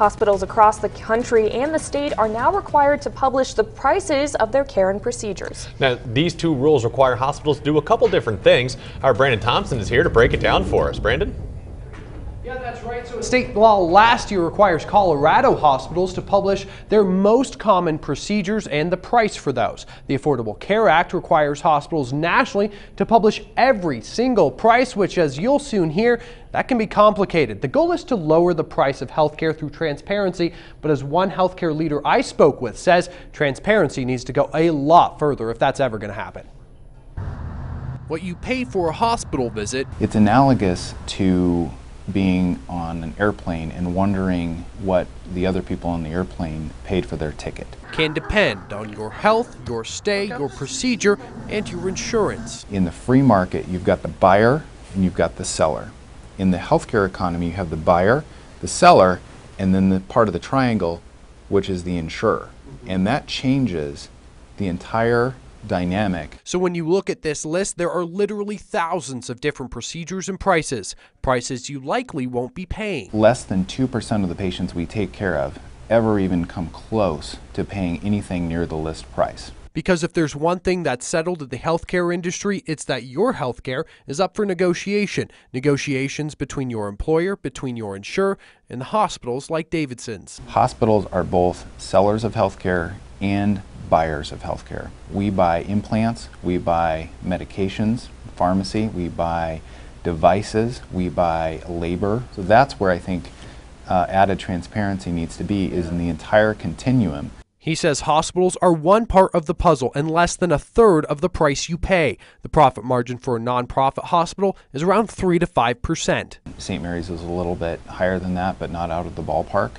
Hospitals across the country and the state are now required to publish the prices of their care and procedures. Now, these two rules require hospitals to do a couple different things. Our Brandon Thompson is here to break it down for us. Brandon? Yeah, that's right. So state law last year requires Colorado hospitals to publish their most common procedures and the price for those. The Affordable Care Act requires hospitals nationally to publish every single price, which as you'll soon hear, that can be complicated. The goal is to lower the price of healthcare through transparency, but as one healthcare leader I spoke with says, transparency needs to go a lot further if that's ever going to happen. What you pay for a hospital visit. It's analogous to being on an airplane and wondering what the other people on the airplane paid for their ticket. Can depend on your health, your stay, your procedure, and your insurance. In the free market, you've got the buyer and you've got the seller. In the healthcare economy, you have the buyer, the seller, and then the part of the triangle, which is the insurer. And that changes the entire dynamic. So when you look at this list, there are literally thousands of different procedures and prices, prices you likely won't be paying. Less than 2% of the patients we take care of ever even come close to paying anything near the list price. Because if there's one thing that's settled in the healthcare industry, it's that your healthcare is up for negotiation. Negotiations between your employer, between your insurer, and the hospitals like Davidson's. Hospitals are both sellers of healthcare and buyers of healthcare. We buy implants, we buy medications, pharmacy, we buy devices, we buy labor. So that's where I think uh, added transparency needs to be is in the entire continuum. He says hospitals are one part of the puzzle and less than a third of the price you pay. The profit margin for a nonprofit hospital is around 3 to 5%. St. Mary's is a little bit higher than that, but not out of the ballpark.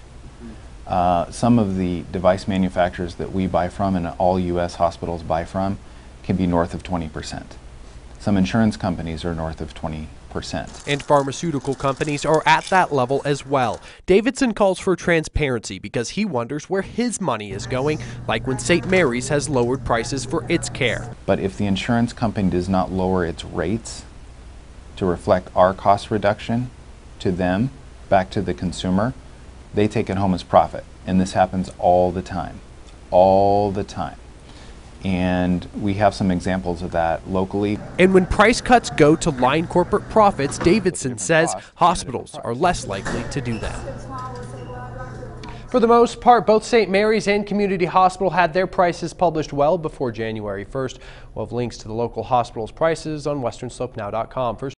Uh, some of the device manufacturers that we buy from and all U.S. hospitals buy from can be north of 20%. Some insurance companies are north of 20%. And pharmaceutical companies are at that level as well. Davidson calls for transparency because he wonders where his money is going, like when St. Mary's has lowered prices for its care. But if the insurance company does not lower its rates to reflect our cost reduction to them, back to the consumer, they take it home as profit. And this happens all the time, all the time. And we have some examples of that locally. And when price cuts go to line corporate profits, Davidson says hospitals are less likely to do that. For the most part, both St. Mary's and Community Hospital had their prices published well before January 1st. We'll have links to the local hospital's prices on westernslopenow.com.